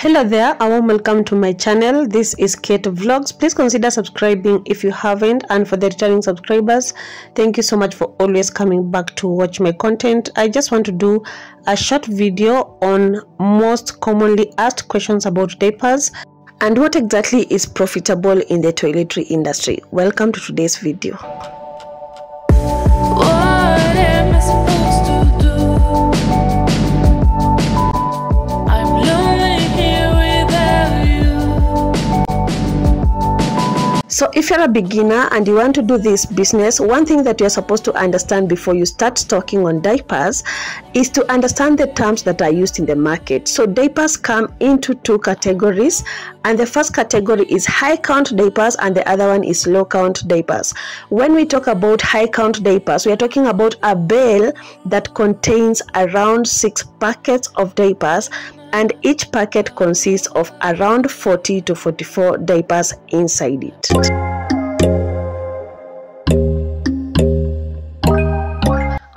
hello there a warm welcome to my channel. This is kate vlogs. Please consider subscribing if you haven't. And for the returning subscribers thank you so much for always coming back to watch my content. I just want to do a short video on most commonly asked questions about diapers and what exactly is profitable in the toiletry industry. Welcome to today's video So if you're a beginner and you want to do this business, one thing that you're supposed to understand before you start talking on diapers is to understand the terms that are used in the market. So diapers come into two categories and the first category is high count diapers and the other one is low count diapers. When we talk about high count diapers, we are talking about a bale that contains around 6 packets of diapers and each packet consists of around 40 to 44 diapers inside it.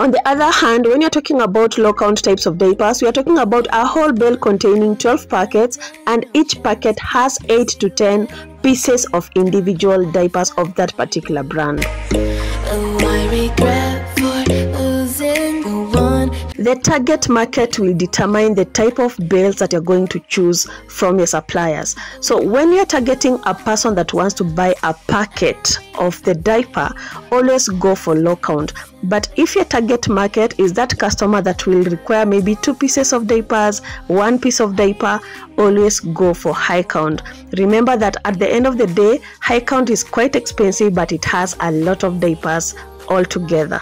On the other hand, when you're talking about low count types of diapers, we are talking about a whole bale containing 12 packets and each packet has 8 to 10 pieces of individual diapers of that particular brand. The target market will determine the type of bales that you're going to choose from your suppliers. So when you're targeting a person that wants to buy a packet of the diaper, always go for low count. But if your target market is that customer that will require maybe two pieces of diapers, one piece of diaper, always go for high count. Remember that at the end of the day, high count is quite expensive, but it has a lot of diapers altogether.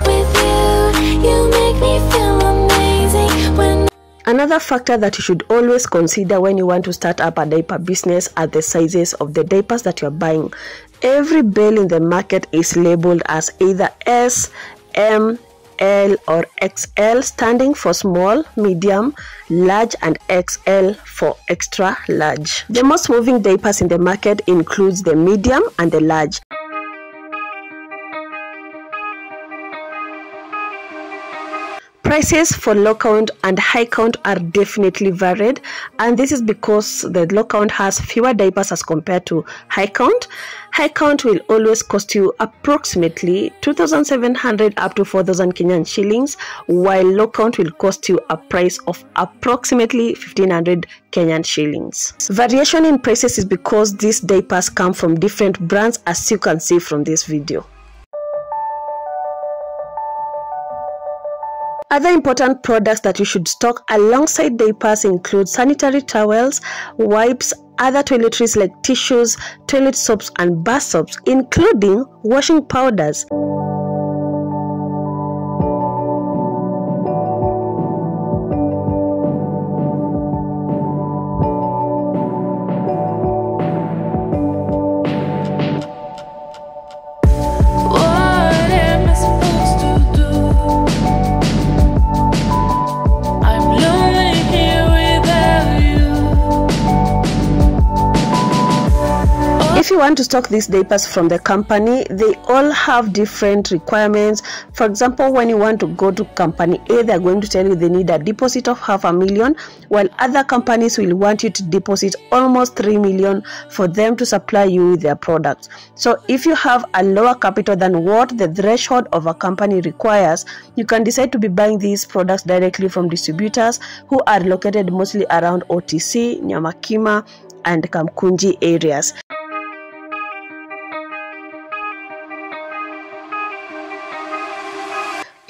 Another factor that you should always consider when you want to start up a diaper business are the sizes of the diapers that you're buying. Every bale in the market is labeled as either S, M, L or XL standing for small, medium, large and XL for extra large. The most moving diapers in the market includes the medium and the large. Prices for low count and high count are definitely varied, and this is because the low count has fewer diapers as compared to high count. High count will always cost you approximately 2,700 up to 4,000 Kenyan shillings, while low count will cost you a price of approximately 1,500 Kenyan shillings. Variation in prices is because these diapers come from different brands, as you can see from this video. Other important products that you should stock alongside diapers include sanitary towels, wipes, other toiletries like tissues, toilet soaps and bath soaps, including washing powders. Want to stock these diapers from the company they all have different requirements. For example when you want to go to company a they're going to tell you they need a deposit of half a million while other companies will want you to deposit almost 3 million for them to supply you with their products. So if you have a lower capital than what the threshold of a company requires you can decide to be buying these products directly from distributors who are located mostly around otc nyamakima and Kamukunji areas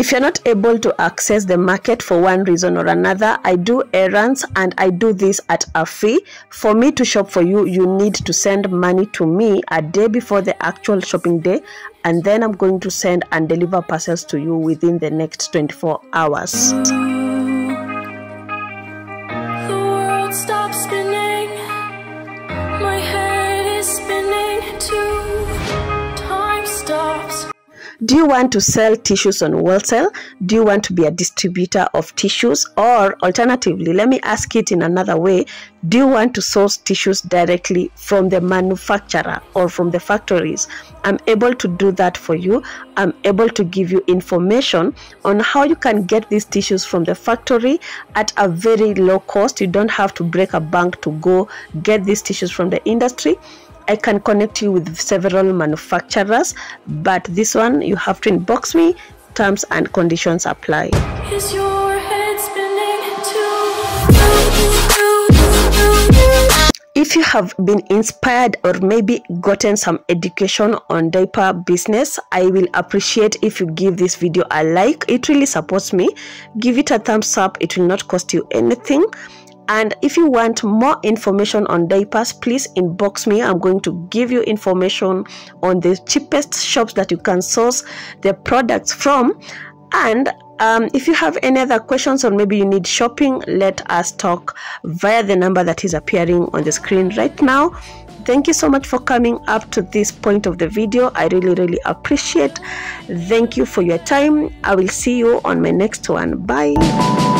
If you're not able to access the market for one reason or another, I do errands and I do this at a fee. For me to shop for you, you need to send money to me a day before the actual shopping day, and then I'm going to send and deliver parcels to you within the next 24 hours. Do you want to sell tissues on wholesale? Do you want to be a distributor of tissues? Or alternatively, let me ask it in another way. Do you want to source tissues directly from the manufacturer or from the factories? I'm able to do that for you. I'm able to give you information on how you can get these tissues from the factory at a very low cost. You don't have to break a bank to go get these tissues from the industry. I can connect you with several manufacturers, but this one you have to inbox me. Terms and conditions apply. If you have been inspired or maybe gotten some education on diaper business, I will appreciate if you give this video a like. It really supports me. Give it a thumbs up. It will not cost you anything. And if you want more information on diapers, please inbox me. I'm going to give you information on the cheapest shops that you can source the products from. And um, if you have any other questions or maybe you need shopping, let us talk via the number that is appearing on the screen right now. Thank you so much for coming up to this point of the video. I really, really appreciate. Thank you for your time. I will see you on my next one. Bye.